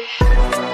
you.